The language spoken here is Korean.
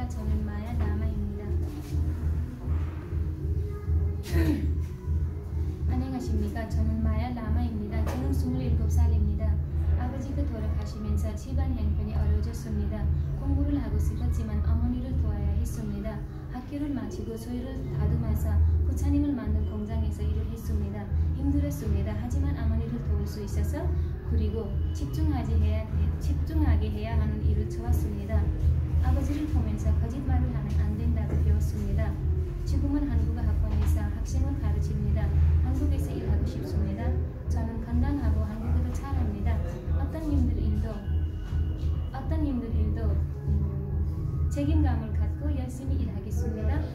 뿌리가 저는 마야 남아입니다. 안녕하십니까. 저는 마야 남아입니다. 저는 27살입니다. 아버지가 돌아가시면서 집안 형편이 어려워졌습니다. 공부를 하고 싶었지만 어머니를 도와야 했습니다. 학교를 마치고 소유를 다듬어서 부처님을 만든 공장에서 일을 했습니다. 힘들었습니다. 하지만 어머니를 도울 수 있어서 그리고 집중하지 해야, 집중하게 해야 하는 일을 좋았습니다. 책임감을 갖고 열심히 일하겠습니다.